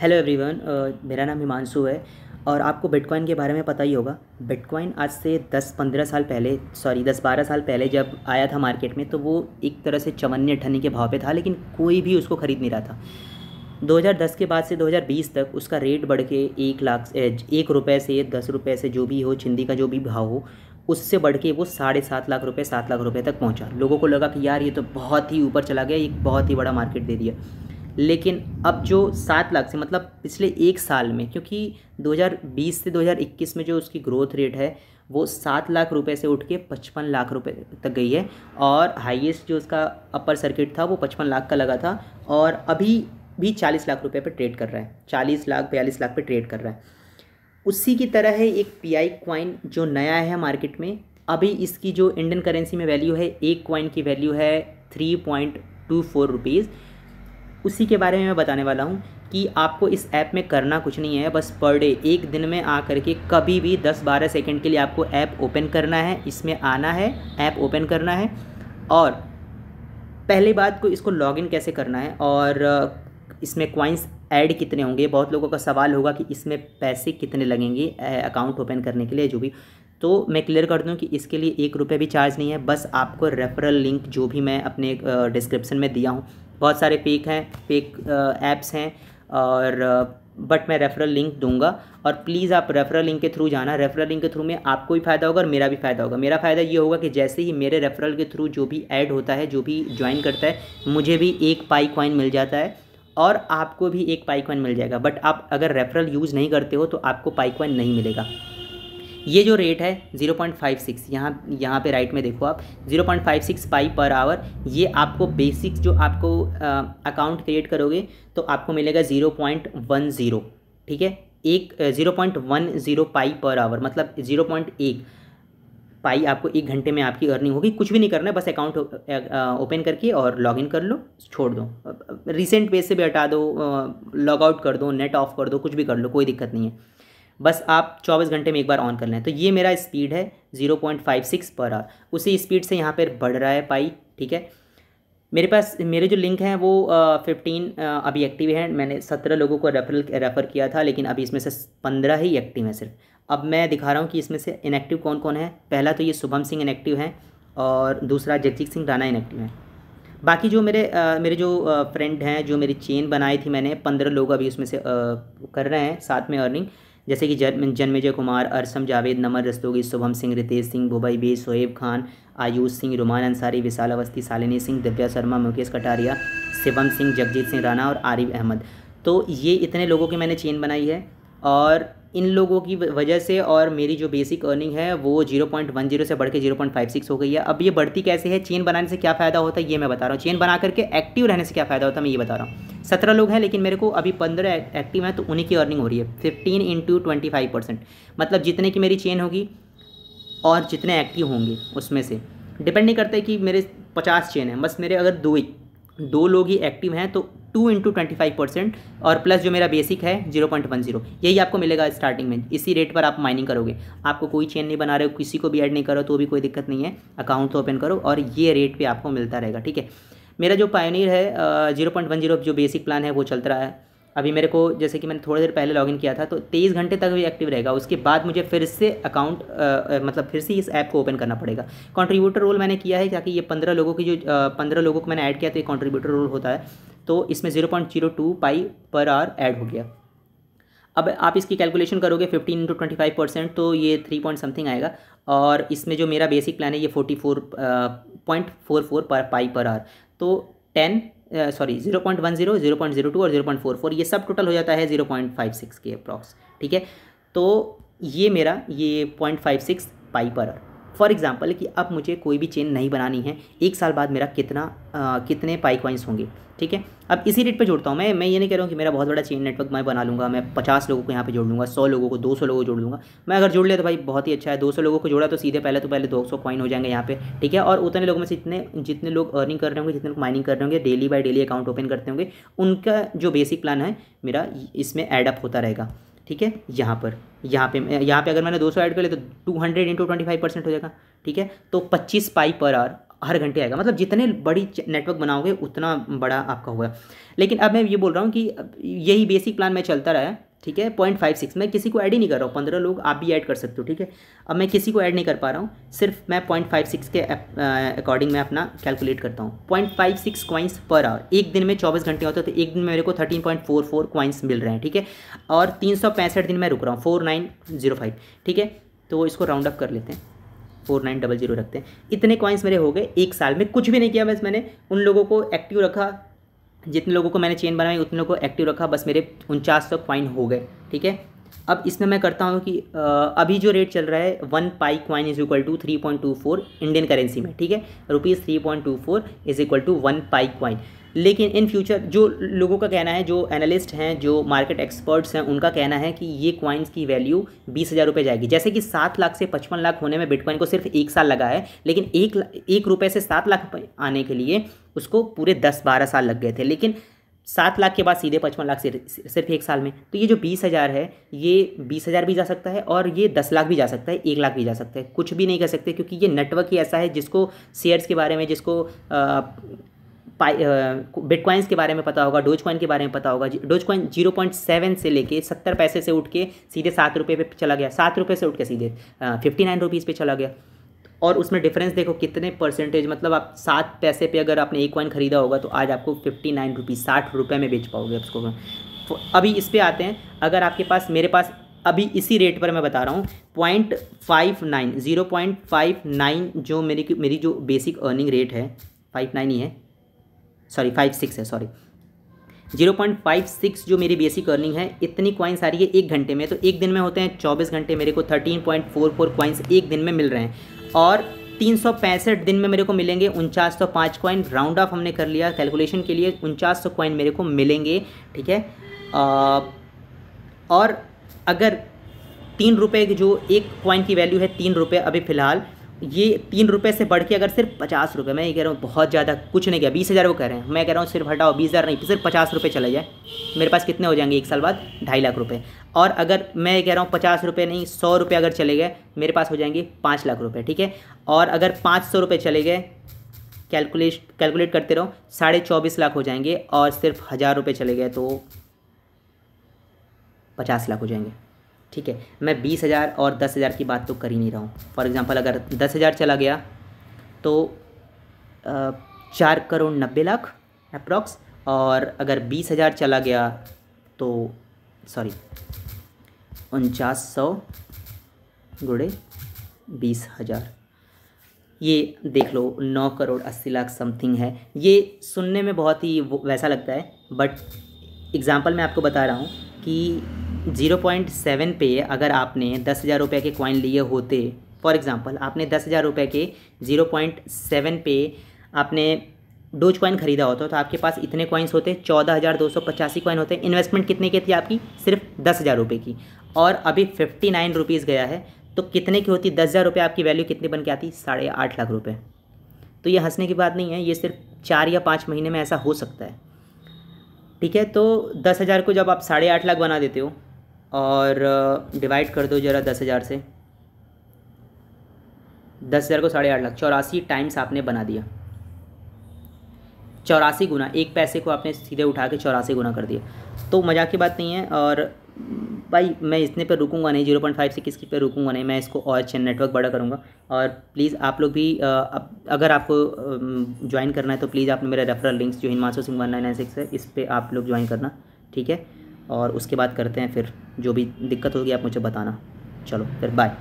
Hello everyone मेरा नाम हिमांशु है और आपको बिटकॉइन के बारे में पता ही होगा। बिटकॉइन आज से 10-15 साल पहले सॉरी 10-12 साल पहले जब आया था मार्केट में तो वो एक तरह से चवन्नी अठन्नी के भाव पे था, लेकिन कोई भी उसको ख़रीद नहीं रहा था। 2010 के बाद से 2020 तक उसका रेट बढ़ के एक लाख एक रुपये से, दस रुपये से जो भी हो, चिंदी का जो भी भाव हो, उससे बढ़ के वो साढ़े सात लाख रुपए, सात लाख रुपए तक पहुँचा। लोगों को लगा कि यार ये तो बहुत ही ऊपर चला गया एक बहुत ही बड़ा मार्केट दे दिया। लेकिन अब जो सात लाख से मतलब पिछले एक साल में, क्योंकि 2020 से 2021 में जो उसकी ग्रोथ रेट है, वो सात लाख रुपए से उठ के पचपन लाख रुपए तक गई है। और हाईएस्ट जो उसका अपर सर्किट था, वो पचपन लाख का लगा था। और अभी भी चालीस लाख रुपए पर ट्रेड कर रहा है। चालीस लाख, बयालीस लाख पे ट्रेड कर रहा है। उसी की तरह है एक पी आई क्वाइन जो नया है मार्केट में। अभी इसकी जो इंडियन करेंसी में वैल्यू है, एक क्वाइन की वैल्यू है three point two four rupees उसी के बारे में मैं बताने वाला हूँ कि आपको इस ऐप में करना कुछ नहीं है। बस पर डे, एक दिन में आ करके कभी भी 10-12 सेकंड के लिए आपको ऐप ओपन करना है, इसमें आना है, ऐप ओपन करना है और पहली बात को इसको लॉगिन कैसे करना है और इसमें क्वाइंस ऐड कितने होंगे, बहुत लोगों का सवाल होगा कि इसमें पैसे कितने लगेंगे अकाउंट ओपन करने के लिए, जो भी। तो मैं क्लियर कर दूँ कि इसके लिए एक रुपये भी चार्ज नहीं है, बस आपको रेफरल लिंक जो भी मैं अपने डिस्क्रिप्शन में दिया हूँ बहुत सारे पेक हैं पेक ऐप्स हैं और बट मैं रेफरल लिंक दूँगा और प्लीज़ आप रेफरल लिंक के थ्रू जाना। रेफरल लिंक के थ्रू में आपको भी फ़ायदा होगा और मेरा भी फ़ायदा होगा। मेरा फ़ायदा ये होगा कि जैसे ही मेरे रेफरल के थ्रू जो भी ऐड होता है, जो भी ज्वाइन करता है, मुझे भी एक पाई कॉइन मिल जाता है और आपको भी एक पाई कॉइन मिल जाएगा। बट आप अगर रेफरल यूज़ नहीं करते हो तो आपको पाई कॉइन नहीं मिलेगा। ये जो रेट है ज़ीरो पॉइंट फाइव सिक्स यहाँ यहाँ पर राइट में देखो आप zero point five six pi per hour ये आपको बेसिक जो आपको अकाउंट क्रिएट करोगे तो आपको मिलेगा ज़ीरो पॉइंट वन ज़ीरो ठीक है? एक zero point one zero pi per hour मतलब ज़ीरो पॉइंट एक पाई आपको एक घंटे में आपकी अर्निंग होगी। कुछ भी नहीं करना है, बस अकाउंट ओपन करके और लॉगिन कर लो, छोड़ दो। रिसेंट पेज से भी हटा दो लॉग आउट कर दो नेट ऑफ़ कर दो, कुछ भी कर लो, कोई दिक्कत नहीं है। बस आप 24 घंटे में एक बार ऑन कर लें। तो ये मेरा स्पीड है 0.56 पर आवर उसी स्पीड से यहाँ पर बढ़ रहा है पाई ठीक है? मेरे पास मेरे जो लिंक हैं वो फिफ्टीन अभी एक्टिव हैं। मैंने सत्रह लोगों को रेफरल रेफ़र किया था लेकिन अभी इसमें से पंद्रह ही एक्टिव हैं सिर्फ़। अब मैं दिखा रहा हूँ कि इसमें से इनएक्टिव कौन कौन है। पहला तो ये शुभम सिंह इनएक्टिव हैं और दूसरा जगजीत सिंह राणा इनएक्टिव हैं। बाकी जो मेरे आ, मेरे जो फ्रेंड हैं जो मेरी चेन बनाई थी मैंने पंद्रह लोग अभी उसमें से आ, कर रहे हैं साथ में अर्निंग जैसे कि जन, जन्मेजय कुमार, अरसम जावेद नमर रस्तोगी, शुभम सिंह, रितेश सिंह, बुबई बी, शोएब खान, आयुष सिंह, रुमान अंसारी, विशाल अवस्थी सालिनी सिंह, दिव्या शर्मा, मुकेश कटारिया, शिवम सिंह, जगजीत सिंह राणा और आरिफ अहमद। तो ये इतने लोगों की मैंने चेन बनाई है और इन लोगों की वजह से और मेरी जो बेसिक अर्निंग है, वो ज़ीरो पॉइंट वन ज़ीरो से बढ़ के ज़ीरो पॉइंट फाइव सिक्स हो गई है। अब ये बढ़ती कैसे है? चेन बनाने से क्या फ़ायदा होता है? ये मैं बता रहा हूँ। चेन बना करके एक्टिव रहने से क्या फ़ायदा होता है? मैं ये बता रहा हूँ। सत्रह लोग हैं, लेकिन मेरे को अभी पंद्रह एक्टिव हैं तो उन्हीं की अर्निंग हो रही है। Fifteen into twenty five percent मतलब जितने की मेरी चेन होगी और जितने एक्टिव होंगे उसमें से। डिपेंड नहीं करता कि मेरे पचास चेन हैं। बस मेरे अगर दो दो लोग ही एक्टिव हैं तो two into twenty five percent और प्लस जो मेरा बेसिक है ज़ीरो पॉइंट वन ज़ीरो यही आपको मिलेगा स्टार्टिंग में। इसी रेट पर आप माइनिंग करोगे। आपको कोई चेन नहीं बना रहे हो, किसी को भी ऐड नहीं करो तो भी कोई दिक्कत नहीं है। अकाउंट तो ओपन करो और ये रेट पे आपको मिलता रहेगा, ठीक है? मेरा जो पायोनियर है ज़ीरो पॉइंट वन ज़ीरो जो बेसिक प्लान है, वो चलता रहा है। अभी मेरे को, जैसे कि मैंने थोड़ी देर पहले लॉगिन किया था तो तेईस घंटे तक भी एक्टिव रहेगा। उसके बाद मुझे फिर से अकाउंट मतलब फिर से इस ऐप को ओपन करना पड़ेगा। कंट्रीब्यूटर रोल मैंने किया है, ताकि ये पंद्रह लोगों की जो पंद्रह लोगों को मैंने ऐड किया तो ये कंट्रीब्यूटर रोल होता है। तो इसमें zero point zero two pi per hour add हो गया। अब आप इसकी कैलकुलेशन करोगे fifteen into twenty five percent तो ये थ्री पॉइंट समथिंग आएगा। और इसमें जो मेरा बेसिक प्लान है, ये forty four point four four per Pi per hour तो ten sorry zero point one zero zero point zero two और ज़ीरो पॉइंट फोर फोर ये सब टोटल हो जाता है ज़ीरो पॉइंट फाइव सिक्स के अप्रॉक्स ठीक है? तो ये मेरा, ये पॉइंट फाइव सिक्स पाई पर फॉर एग्ज़ाम्पल कि अब मुझे कोई भी चेन नहीं बनानी है एक साल बाद मेरा कितना आ, कितने पाई कॉइंस होंगे ठीक है? अब इसी रेट पे जोड़ता हूँ मैं मैं ये नहीं कह रहा हूँ कि मेरा बहुत बड़ा चेन नेटवर्क मैं बना लूँगा मैं पचास लोगों को यहाँ पे जोड़ लूँगा सौ लोगों को दो सौ लोगों को जोड़ लूँगा मैं अगर जोड़ लिया तो भाई बहुत ही अच्छा है दो सौ लोगों को जोड़ा तो सीधे पहले तो पहले दो सौ कॉइन हो जाएँगे यहाँ पे ठीक है? और उतने लोगों में से जितने जितने लोग अर्निंग कर रहे होंगे जितने लोग माइनिंग कर रहे होंगे daily by daily account open करते होंगे उनका जो बेसिक प्लान है मेरा इसमें एडअप होता रहेगा। ठीक है? यहाँ पर। यहाँ पे यहाँ पे अगर मैंने 200 ऐड कर लिया तो 200 hundred into twenty five percent हो जाएगा। ठीक है? तो 25 पाई पर आवर हर घंटे आएगा। मतलब जितने बड़ी नेटवर्क बनाओगे, उतना बड़ा आपका होगा। लेकिन अब मैं ये बोल रहा हूँ कि यही बेसिक प्लान मैं चलता रहा है। ठीक है? पॉइंट फाइव सिक्स मैं किसी को ऐड ही नहीं कर रहा हूँ। पंद्रह लोग आप भी ऐड कर सकते हो, ठीक है? अब मैं किसी को ऐड नहीं कर पा रहा हूँ। सिर्फ़ मैं पॉइंट फाइव सिक्स के अकॉर्डिंग मैं अपना कैलकुलेट करता हूँ। Point five six coins per hour एक दिन में चौबीस घंटे होते हैं तो एक दिन में मेरे को thirteen point four four coins मिल रहे हैं, ठीक है? और तीन सौ पैंसठ दिन मैं रुक रहा हूँ। फोर नाइन ज़ीरो फाइव ठीक है? तो इसको राउंड अप कर लेते हैं। फोर नाइन डबल ज़ीरो रखते हैं। इतने कॉइन्स मेरे हो गए। एक साल में कुछ भी नहीं किया बस मैंने। उन लोगों को एक्टिव रखा। जितने लोगों को मैंने चेन बनाई, उतने लोगों को एक्टिव रखा, बस मेरे उनचास सौ क्वाइन हो गए, ठीक है? अब इसमें मैं करता हूँ कि अभी जो रेट चल रहा है one Pi coin is equal to three point two four Indian currency में, ठीक है? Rupees three point two four is equal to one Pi coin लेकिन इन फ्यूचर जो लोगों का कहना है, जो एनालिस्ट हैं, जो मार्केट एक्सपर्ट्स हैं, उनका कहना है कि ये क्वाइंस की वैल्यू बीस हज़ार रुपये जाएगी। जैसे कि सात लाख से पचपन लाख होने में बिटकॉइन को सिर्फ़ एक साल लगा है, लेकिन एक एक रुपये से सात लाख आने के लिए उसको पूरे दस बारह साल लग गए थे। लेकिन सात लाख के बाद सीधे पचपन लाख सिर्फ़ एक साल में। तो ये जो बीस हज़ार है, ये बीस हज़ार भी जा सकता है और ये दस लाख भी जा सकता है, एक लाख भी जा सकता है। कुछ भी नहीं कर सकते क्योंकि ये नेटवर्क ही ऐसा है जिसको शेयर्स के बारे में, जिसको बिटकॉइंस के बारे में पता होगा डोज कॉइन के बारे में पता होगा। Dose coin zero point seven से लेके सत्तर पैसे से उठ के सीधे सात रुपये पे चला गया। सात रुपये से उठ के सीधे फिफ्टी नाइन रुपीज़ पे चला गया। और उसमें डिफरेंस देखो कितने परसेंटेज मतलब आप सात पैसे पे अगर आपने एक कॉइन खरीदा होगा तो आज आपको फिफ्टी नाइन रुपीज़ साठ रुपये में बेच पाओगे उसको अभी इस पर आते हैं। अगर आपके पास, मेरे पास अभी इसी रेट पर मैं बता रहा हूँ point five nine zero point five nine जो मेरी मेरी जो बेसिक अर्निंग रेट है फाइव नाइन ही है सॉरी फाइव सिक्स है sorry zero point five six जो मेरी बेसिक अर्निंग है, इतनी क्वाइंस आ रही है एक घंटे में तो एक दिन में होते हैं चौबीस घंटे मेरे को thirteen point four four coins एक दिन में मिल रहे हैं। और तीन सौ पैंसठ दिन में मेरे को मिलेंगे, उनचास सौ पाँच कॉइन राउंड ऑफ़ हमने कर लिया कैलकुलेशन के लिए, उनचास सौ कॉइन मेरे को मिलेंगे, ठीक है? और अगर तीन रुपये की जो एक कॉइन की वैल्यू है, तीन रुपये अभी फ़िलहाल ये तीन रुपये से बढ़ के अगर सिर्फ़ पचास रुपये मैं ये कह रहा हूँ, बहुत ज़्यादा कुछ नहीं किया, बीस हज़ार वो कह रहे हैं। मैं कह रहा हूँ, सिर्फ़ हटाओ, बीस हज़ार नहीं, सिर्फ़ पचास रुपये चले जाए। मेरे पास कितने हो जाएँगे एक साल बाद? ढाई लाख रुपये और अगर मैं ये कह रहा हूँ, पचास रुपये नहीं, सौ रुपये अगर चले गए, मेरे पास हो जाएँगे पाँच लाख रुपये ठीक है? और अगर पाँच सौ रुपये चले गए कैलकुलेट कैलकुलेट करते रहो, साढ़े चौबीस लाख हो जाएँगे और सिर्फ़ हज़ार रुपये चले गए तो पचास लाख हो जाएँगे। ठीक है, मैं बीस हज़ार और दस हज़ार की बात तो कर ही नहीं रहा हूँ। फॉर एग्ज़ाम्पल अगर दस हज़ार चला गया तो चार करोड़ नब्बे लाख अप्रॉक्स और अगर बीस हज़ार चला गया तो सॉरी उनचास सौ गुड़े बीस हज़ार। ये देख लो, नौ करोड़ अस्सी लाख समथिंग है। ये सुनने में बहुत ही वैसा लगता है बट एग्ज़ाम्पल मैं आपको बता रहा हूँ कि ज़ीरो पॉइंट सेवन पे अगर आपने दस हज़ार रुपये के कॉइन लिए होते फॉर एग्ज़ाम्पल आपने दस हज़ार रुपये के ज़ीरो पॉइंट सेवन पे आपने डोज कॉइन खरीदा होता तो आपके पास इतने कॉइन्स होते, चौदह हज़ार दो सौ पचासी कॉइन होते। इन्वेस्टमेंट कितने की थी आपकी? सिर्फ़ दस हज़ार रुपये की। और अभी फिफ्टी नाइन रुपीज़ गया है तो कितने की होती? दस हज़ार रुपये आपकी वैल्यू कितनी बन के आती? साढ़े आठ लाख रुपये तो ये हंसने की बात नहीं है, ये सिर्फ़ चार या पाँच महीने में ऐसा हो सकता है। ठीक है तो दस हज़ार को जब आप साढ़े आठ लाख बना देते हो और डिवाइड कर दो ज़रा दस हज़ार से। दस हज़ार को साढ़े आठ लाख, चौरासी टाइम्स आपने बना दिया। चौरासी गुना, एक पैसे को आपने सीधे उठा के चौरासी गुना कर दिया। तो मज़ाक की बात नहीं है, और, भाई, मैं इतने पर रुकूँगा नहीं, ज़ीरो पॉइंट फाइव से किसकी पे रुकूँगा नहीं, मैं इसको और अच्छे नेटवर्क बड़ा करूँगा। और प्लीज़ आप लोग भी अगर आपको ज्वाइन करना है तो प्लीज़ आप मेरे रेफरल लिंक्स जो Himanshu Singh one nine nine six है, इस पर आप लोग ज्वाइन करना, ठीक है? और उसके बाद करते हैं फिर जो भी दिक्कत होगी आप मुझे बताना। चलो फिर बाय